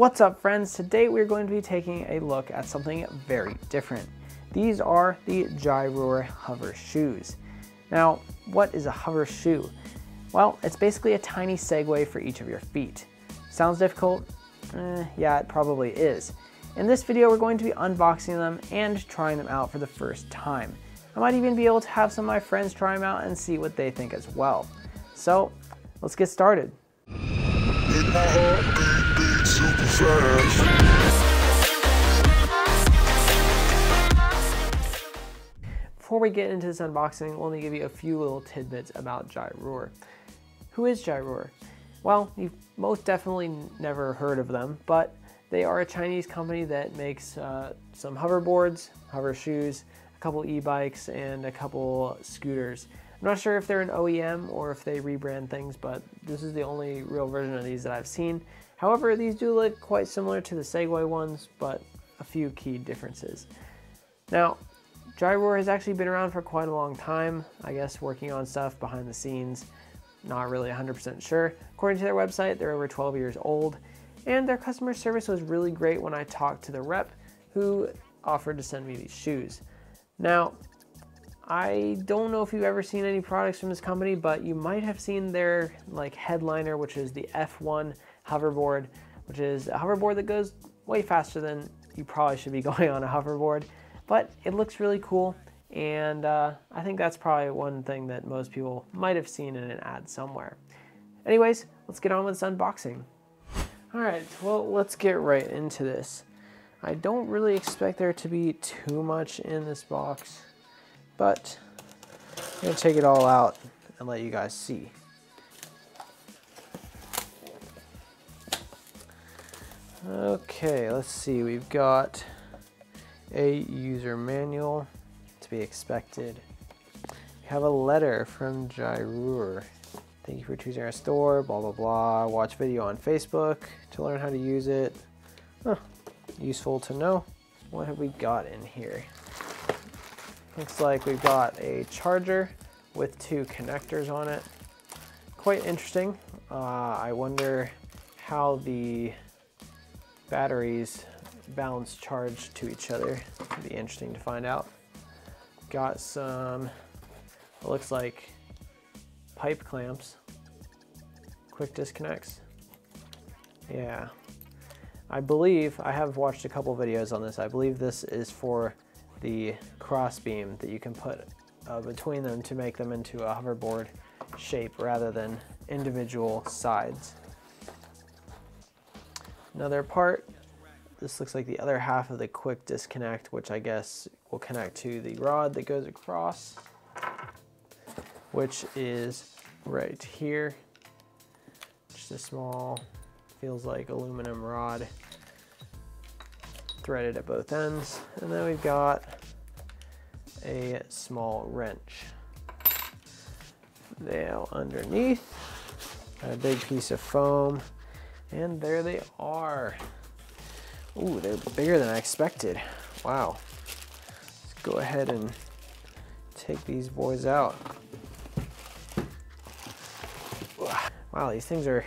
What's up friends? Today we're going to be taking a look at something very different. These are the Gyroor hover shoes. Now, what is a hover shoe? Well, it's basically a tiny Segway for each of your feet. Sounds difficult? Eh, yeah, it probably is. In this video, we're going to be unboxing them and trying them out for the first time. I might even be able to have some of my friends try them out and see what they think as well. So, let's get started. Before we get into this unboxing, let me give you a few little tidbits about Gyroor. Who is Gyroor? Well, you've most definitely never heard of them, but they are a Chinese company that makes uh, some hoverboards, hover shoes, a couple e-bikes, and a couple scooters. I'm not sure if they're an OEM or if they rebrand things, but this is the only real version of these that I've seen. However, these do look quite similar to the Segway ones, but a few key differences. Now, Gyroor has actually been around for quite a long time, I guess working on stuff behind the scenes. Not really 100% sure. According to their website, they're over 12 years old, and their customer service was really great when I talked to the rep who offered to send me these shoes. Now, I don't know if you've ever seen any products from this company, but you might have seen their like headliner, which is the F1 hoverboard, which is a hoverboard that goes way faster than you probably should be going on a hoverboard, but it looks really cool. And uh, I think that's probably one thing that most people might have seen in an ad somewhere. Anyways, let's get on with this unboxing. All right, well, let's get right into this. I don't really expect there to be too much in this box, but I'm gonna take it all out and let you guys see. Okay, let's see, we've got a user manual to be expected. We have a letter from Gyroor. Thank you for choosing our store, blah, blah, blah. Watch video on Facebook to learn how to use it. Huh, useful to know. What have we got in here? Looks like we've got a charger with two connectors on it. Quite interesting. Uh, I wonder how the batteries balance charge to each other. It'd be interesting to find out. Got some, looks like pipe clamps, quick disconnects. Yeah, I believe, I have watched a couple videos on this, I believe this is for the cross beam that you can put uh, between them to make them into a hoverboard shape rather than individual sides. Another part, this looks like the other half of the quick disconnect, which I guess will connect to the rod that goes across, which is right here. Just a small, feels like aluminum rod threaded at both ends. And then we've got a small wrench. Now underneath, a big piece of foam and there they are. Ooh, they're bigger than I expected. Wow. Let's go ahead and take these boys out. Wow, these things are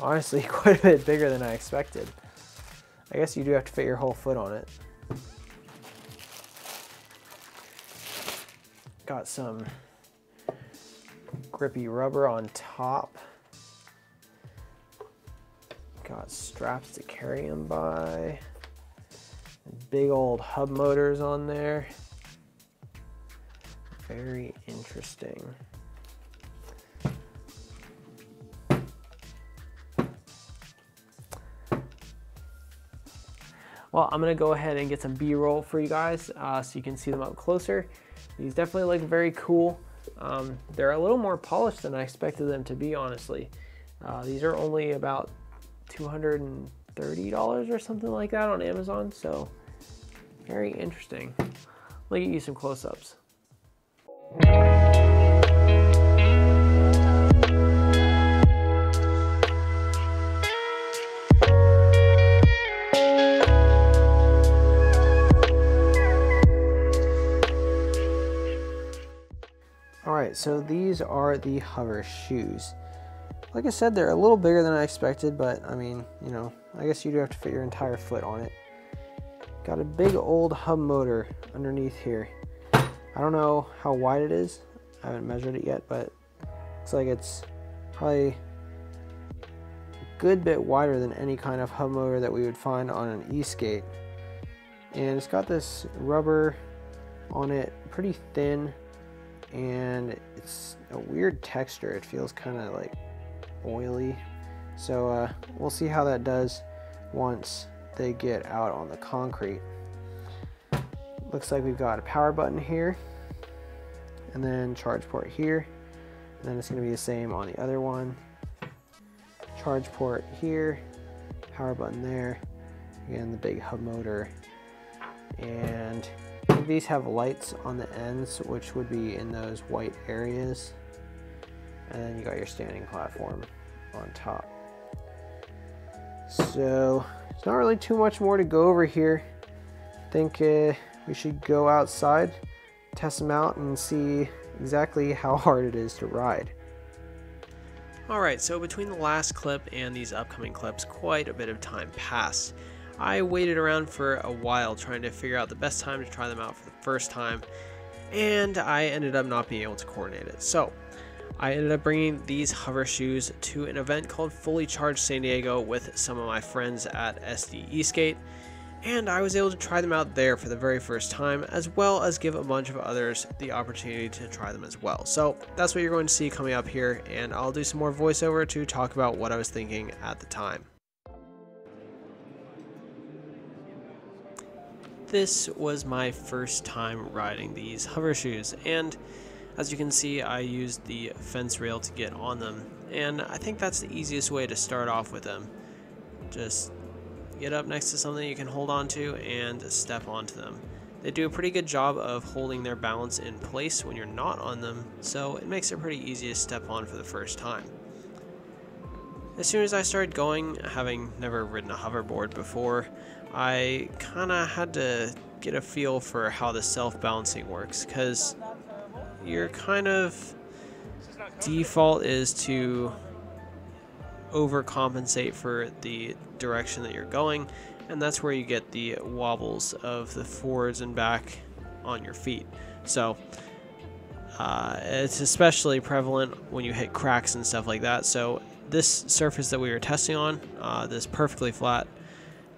honestly quite a bit bigger than I expected. I guess you do have to fit your whole foot on it. Got some grippy rubber on top. Straps to carry them by. Big old hub motors on there. Very interesting. Well, I'm gonna go ahead and get some B-roll for you guys uh, so you can see them up closer. These definitely look very cool. Um, they're a little more polished than I expected them to be, honestly. Uh, these are only about $230 or something like that on Amazon. So very interesting. Let me get you some close-ups. All right, so these are the hover shoes. Like I said, they're a little bigger than I expected, but I mean, you know, I guess you do have to fit your entire foot on it. Got a big old hub motor underneath here. I don't know how wide it is. I haven't measured it yet, but looks like it's probably a good bit wider than any kind of hub motor that we would find on an e-skate. And it's got this rubber on it, pretty thin, and it's a weird texture. It feels kind of like oily. So uh, we'll see how that does once they get out on the concrete. Looks like we've got a power button here and then charge port here. And then it's going to be the same on the other one. Charge port here, power button there. Again, the big hub motor. And these have lights on the ends, which would be in those white areas. And then you got your standing platform on top. So it's not really too much more to go over here. I think uh, we should go outside, test them out, and see exactly how hard it is to ride. Alright, so between the last clip and these upcoming clips, quite a bit of time passed. I waited around for a while trying to figure out the best time to try them out for the first time, and I ended up not being able to coordinate it. So, I ended up bringing these hover shoes to an event called Fully Charged San Diego with some of my friends at SD Eskate, and I was able to try them out there for the very first time, as well as give a bunch of others the opportunity to try them as well. So that's what you're going to see coming up here, and I'll do some more voiceover to talk about what I was thinking at the time. This was my first time riding these hover shoes, and as you can see, I used the fence rail to get on them, and I think that's the easiest way to start off with them. Just get up next to something you can hold on to and step onto them. They do a pretty good job of holding their balance in place when you're not on them, so it makes it pretty easy to step on for the first time. As soon as I started going, having never ridden a hoverboard before, I kinda had to get a feel for how the self-balancing works, because your kind of default is to overcompensate for the direction that you're going and that's where you get the wobbles of the forwards and back on your feet. So uh, it's especially prevalent when you hit cracks and stuff like that. So this surface that we were testing on uh, this perfectly flat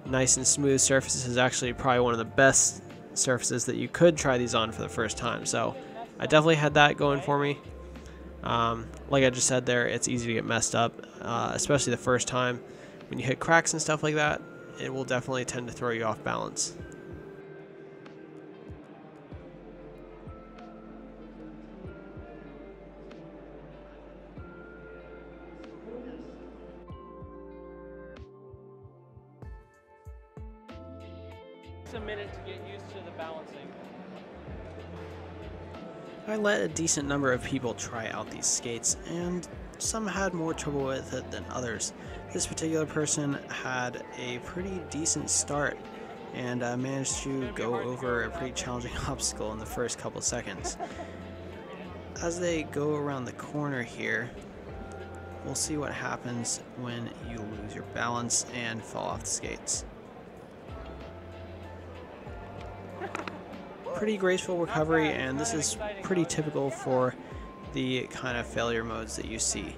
nice and smooth surface is actually probably one of the best surfaces that you could try these on for the first time. So I definitely had that going for me. Um, like I just said there, it's easy to get messed up, uh, especially the first time. When you hit cracks and stuff like that, it will definitely tend to throw you off balance. It's a minute to get used to the balancing. I let a decent number of people try out these skates, and some had more trouble with it than others. This particular person had a pretty decent start and uh, managed to go over a pretty challenging obstacle in the first couple seconds. As they go around the corner here, we'll see what happens when you lose your balance and fall off the skates. Pretty graceful recovery, and this is pretty typical for the kind of failure modes that you see.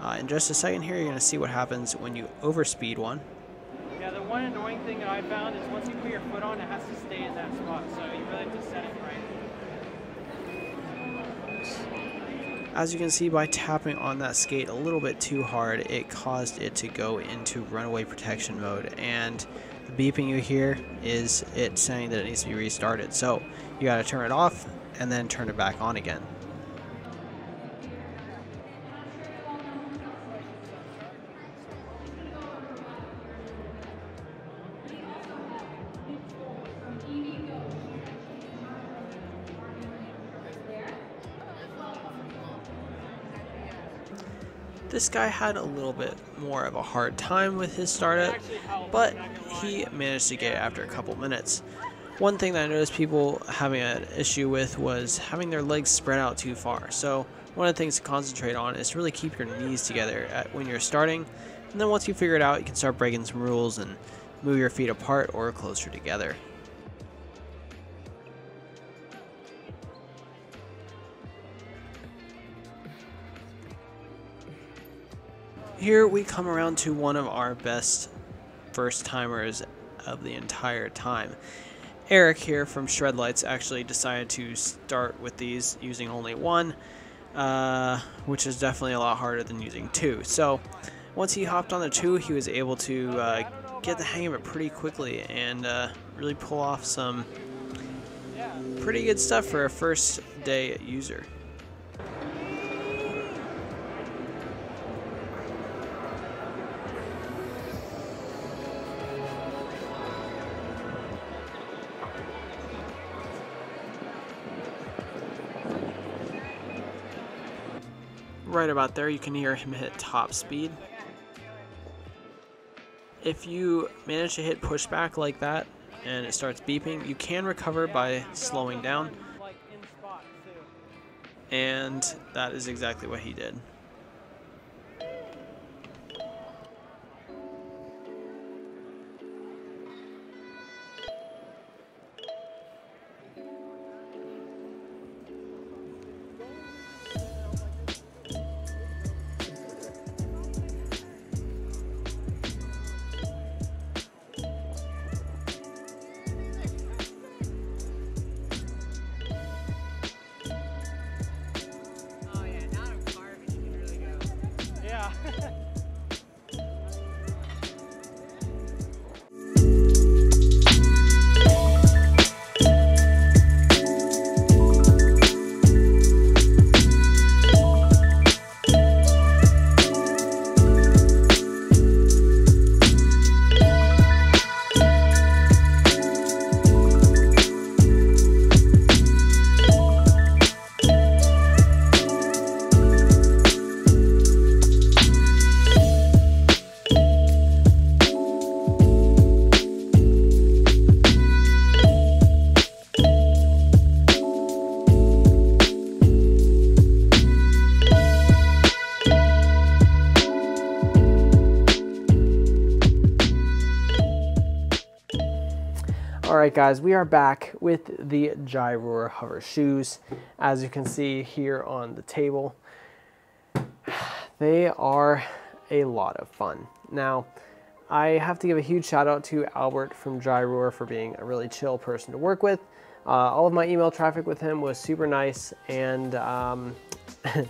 Uh, in just a second here, you're going to see what happens when you overspeed one. Yeah, the one annoying thing that I found is once you put your foot on, it has to stay in that spot, so you really have to set it right. As you can see by tapping on that skate a little bit too hard, it caused it to go into runaway protection mode, and beeping you hear is it saying that it needs to be restarted. So you got to turn it off and then turn it back on again. This guy had a little bit more of a hard time with his startup, but he managed to get it after a couple minutes. One thing that I noticed people having an issue with was having their legs spread out too far. So one of the things to concentrate on is to really keep your knees together when you're starting. And then once you figure it out, you can start breaking some rules and move your feet apart or closer together. Here we come around to one of our best first timers of the entire time. Eric here from Shredlights actually decided to start with these using only one, uh, which is definitely a lot harder than using two. So once he hopped on the two, he was able to uh, get the hang of it pretty quickly and uh, really pull off some pretty good stuff for a first day user. Right about there, you can hear him hit top speed. If you manage to hit pushback like that and it starts beeping, you can recover by slowing down. And that is exactly what he did. Alright guys, we are back with the Gyroor hover shoes. As you can see here on the table, they are a lot of fun. Now, I have to give a huge shout out to Albert from Gyroor for being a really chill person to work with. Uh, all of my email traffic with him was super nice and um,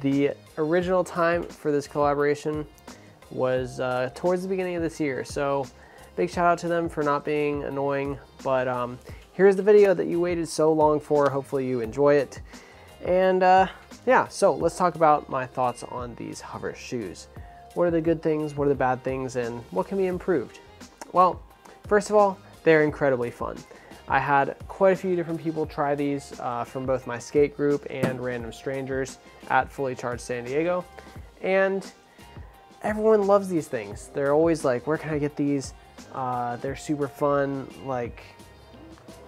the original time for this collaboration was uh, towards the beginning of this year. So Big shout out to them for not being annoying, but um, here's the video that you waited so long for. Hopefully you enjoy it. And uh, yeah, so let's talk about my thoughts on these hover shoes. What are the good things, what are the bad things, and what can be improved? Well, first of all, they're incredibly fun. I had quite a few different people try these uh, from both my skate group and random strangers at Fully Charged San Diego. And everyone loves these things. They're always like, where can I get these? Uh, they're super fun. Like,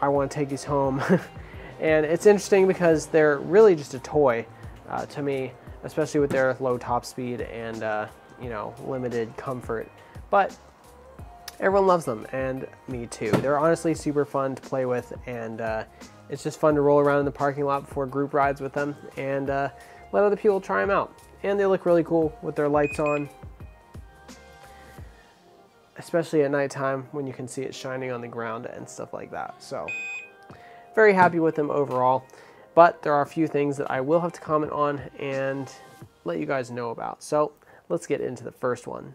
I want to take these home. and it's interesting because they're really just a toy uh, to me, especially with their low top speed and, uh, you know, limited comfort. But everyone loves them, and me too. They're honestly super fun to play with, and uh, it's just fun to roll around in the parking lot before group rides with them and uh, let other people try them out. And they look really cool with their lights on especially at nighttime when you can see it shining on the ground and stuff like that. So very happy with them overall, but there are a few things that I will have to comment on and let you guys know about. So let's get into the first one.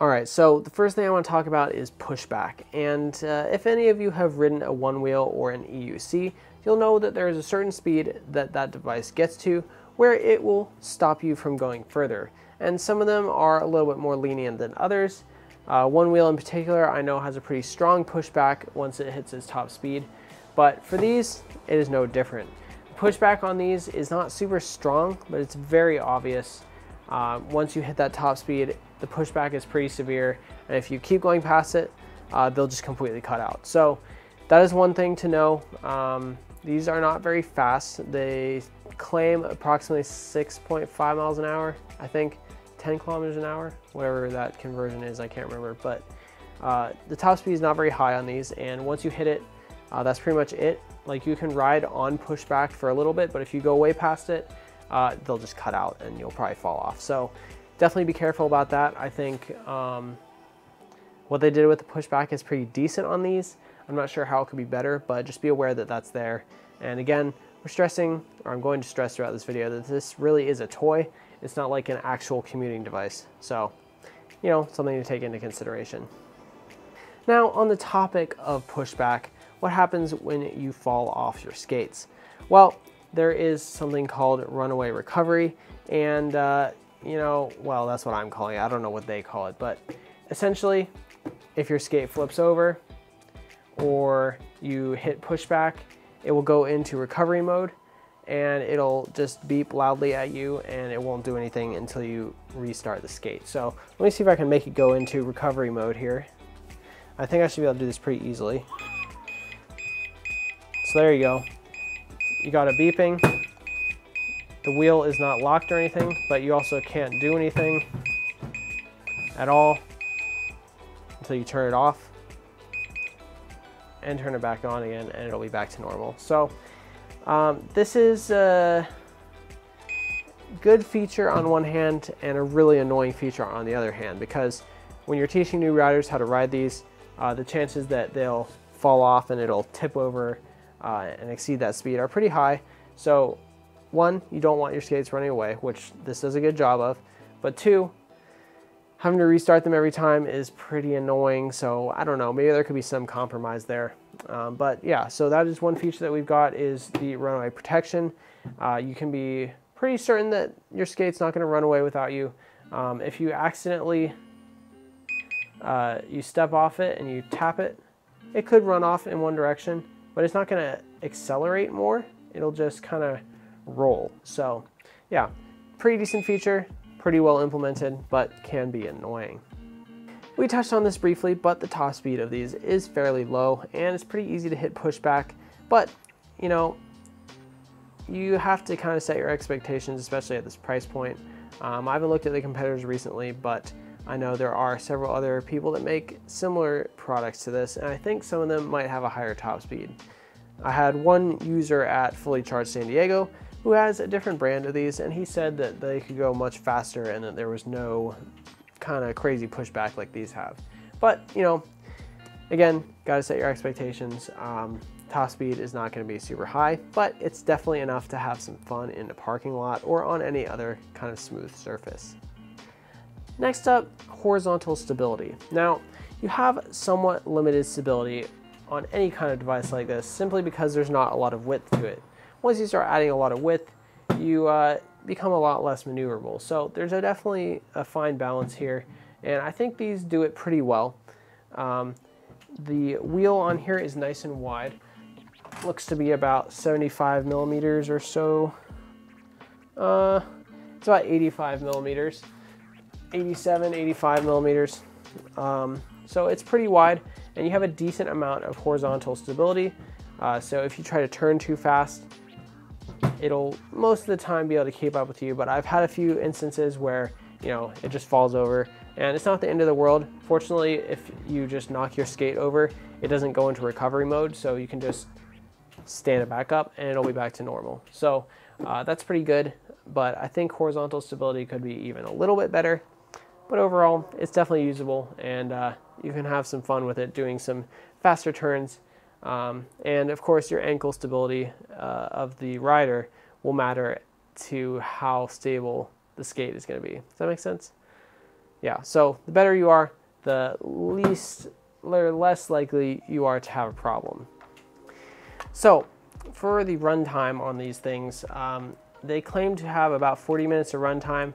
All right, so the first thing I want to talk about is pushback. And uh, if any of you have ridden a Onewheel or an EUC, you'll know that there is a certain speed that that device gets to where it will stop you from going further. And some of them are a little bit more lenient than others. Uh, Onewheel in particular I know has a pretty strong pushback once it hits its top speed, but for these it is no different. Pushback on these is not super strong, but it's very obvious. Uh, once you hit that top speed, the pushback is pretty severe, and if you keep going past it, uh, they'll just completely cut out. So that is one thing to know. Um, these are not very fast. They claim approximately 6.5 miles an hour, I think 10 kilometers an hour, whatever that conversion is, I can't remember. But uh, the top speed is not very high on these, and once you hit it, uh, that's pretty much it. Like you can ride on pushback for a little bit, but if you go way past it, uh, they'll just cut out and you'll probably fall off. So definitely be careful about that. I think um, what they did with the pushback is pretty decent on these. I'm not sure how it could be better, but just be aware that that's there. And again, we're stressing, or I'm going to stress throughout this video, that this really is a toy. It's not like an actual commuting device. So, you know, something to take into consideration. Now, on the topic of pushback, what happens when you fall off your skates? Well, there is something called runaway recovery, and uh, you know, well, that's what I'm calling it. I don't know what they call it, but essentially, if your skate flips over or you hit pushback, it will go into recovery mode and it'll just beep loudly at you and it won't do anything until you restart the skate. So let me see if I can make it go into recovery mode here. I think I should be able to do this pretty easily. So there you go. You got a beeping. The wheel is not locked or anything, but you also can't do anything at all until you turn it off and turn it back on again and it'll be back to normal. So um, this is a good feature on one hand and a really annoying feature on the other hand because when you're teaching new riders how to ride these, uh, the chances that they'll fall off and it'll tip over uh, and exceed that speed are pretty high. So one, you don't want your skates running away, which this does a good job of, but two, having to restart them every time is pretty annoying. So I don't know, maybe there could be some compromise there. Um, but yeah, so that is one feature that we've got is the runaway protection. Uh, you can be pretty certain that your skate's not going to run away without you. Um, if you accidentally uh, you step off it and you tap it, it could run off in one direction, but it's not going to accelerate more. It'll just kind of roll. So yeah, pretty decent feature pretty well implemented, but can be annoying. We touched on this briefly, but the top speed of these is fairly low and it's pretty easy to hit pushback, but you know, you have to kind of set your expectations, especially at this price point. Um, I haven't looked at the competitors recently, but I know there are several other people that make similar products to this, and I think some of them might have a higher top speed. I had one user at Fully Charged San Diego who has a different brand of these, and he said that they could go much faster and that there was no kind of crazy pushback like these have. But, you know, again, got to set your expectations. Um, top speed is not going to be super high, but it's definitely enough to have some fun in a parking lot or on any other kind of smooth surface. Next up, horizontal stability. Now, you have somewhat limited stability on any kind of device like this simply because there's not a lot of width to it once you start adding a lot of width, you uh, become a lot less maneuverable. So there's a definitely a fine balance here, and I think these do it pretty well. Um, the wheel on here is nice and wide. Looks to be about 75 millimeters or so. Uh, it's about 85 millimeters, 87, 85 millimeters. Um, so it's pretty wide, and you have a decent amount of horizontal stability. Uh, so if you try to turn too fast, it'll most of the time be able to keep up with you, but I've had a few instances where, you know, it just falls over and it's not the end of the world. Fortunately, if you just knock your skate over, it doesn't go into recovery mode, so you can just stand it back up and it'll be back to normal. So uh, that's pretty good, but I think horizontal stability could be even a little bit better. But overall, it's definitely usable and uh, you can have some fun with it doing some faster turns um, and of course, your ankle stability uh, of the rider will matter to how stable the skate is going to be. Does that make sense? Yeah, so the better you are, the least or less likely you are to have a problem. So, for the runtime on these things, um, they claim to have about 40 minutes of runtime.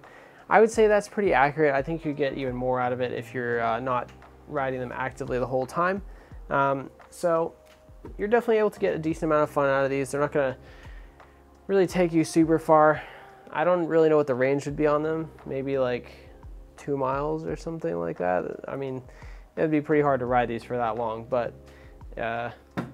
I would say that's pretty accurate. I think you get even more out of it if you're uh, not riding them actively the whole time. Um, so you're definitely able to get a decent amount of fun out of these. They're not going to really take you super far. I don't really know what the range would be on them. Maybe like two miles or something like that. I mean, it'd be pretty hard to ride these for that long, but uh,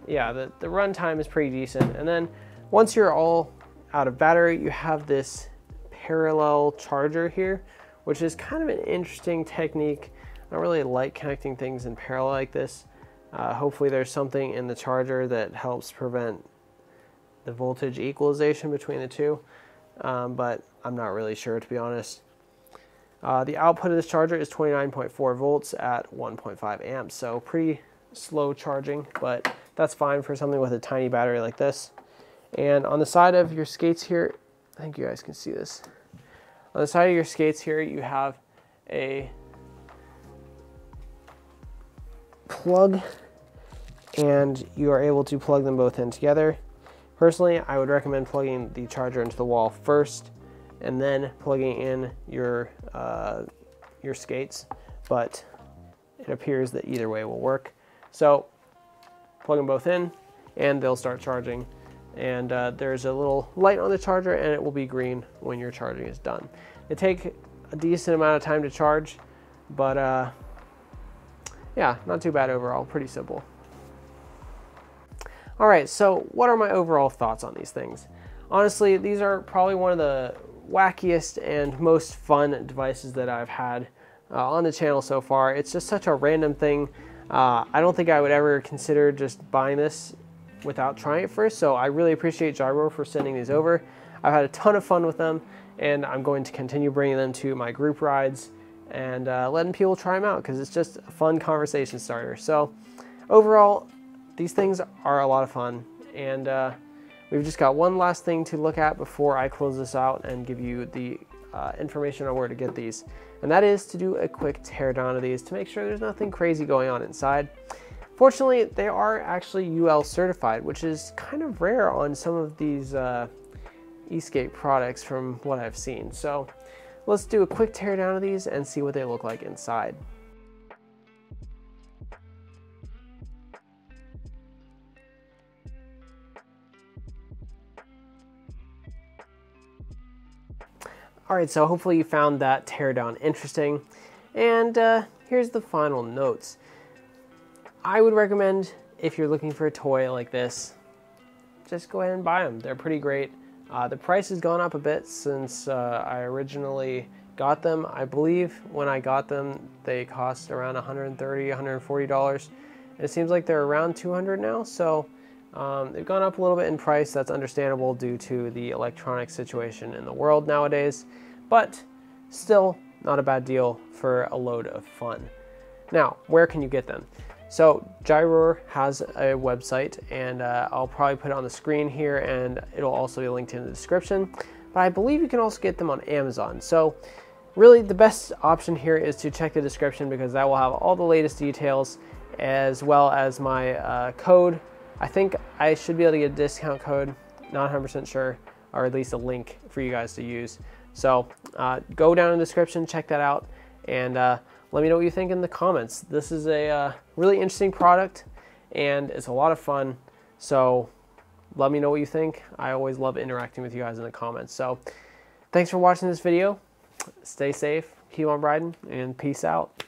yeah, the, the runtime is pretty decent. And then once you're all out of battery, you have this parallel charger here, which is kind of an interesting technique. I don't really like connecting things in parallel like this. Uh, hopefully there's something in the charger that helps prevent the voltage equalization between the two, um, but I'm not really sure to be honest. Uh, the output of this charger is 29.4 volts at 1.5 amps, so pretty slow charging, but that's fine for something with a tiny battery like this. And on the side of your skates here, I think you guys can see this. On the side of your skates here, you have a plug and you are able to plug them both in together. Personally, I would recommend plugging the charger into the wall first and then plugging in your, uh, your skates, but it appears that either way will work. So plug them both in and they'll start charging. And uh, there's a little light on the charger and it will be green when your charging is done. They take a decent amount of time to charge, but uh, yeah, not too bad overall, pretty simple. All right, so what are my overall thoughts on these things? Honestly, these are probably one of the wackiest and most fun devices that I've had uh, on the channel so far. It's just such a random thing. Uh, I don't think I would ever consider just buying this without trying it first, so I really appreciate Gyroor for sending these over. I've had a ton of fun with them, and I'm going to continue bringing them to my group rides and uh, letting people try them out because it's just a fun conversation starter. So overall, these things are a lot of fun, and uh, we've just got one last thing to look at before I close this out and give you the uh, information on where to get these, and that is to do a quick teardown of these to make sure there's nothing crazy going on inside. Fortunately, they are actually UL certified, which is kind of rare on some of these uh, e-skate products from what I've seen. So let's do a quick teardown of these and see what they look like inside. All right, so hopefully you found that teardown interesting. And uh, here's the final notes. I would recommend if you're looking for a toy like this, just go ahead and buy them. They're pretty great. Uh, the price has gone up a bit since uh, I originally got them. I believe when I got them, they cost around 130 $140. It seems like they're around 200 now, so um, they've gone up a little bit in price. That's understandable due to the electronic situation in the world nowadays, but still not a bad deal for a load of fun. Now, where can you get them? So Gyroor has a website, and uh, I'll probably put it on the screen here, and it'll also be linked in the description. But I believe you can also get them on Amazon. So really, the best option here is to check the description because that will have all the latest details, as well as my uh, code I think I should be able to get a discount code, not 100% sure, or at least a link for you guys to use. So uh, go down in the description, check that out, and uh, let me know what you think in the comments. This is a uh, really interesting product, and it's a lot of fun. So let me know what you think. I always love interacting with you guys in the comments. So thanks for watching this video. Stay safe, keep on riding, and peace out.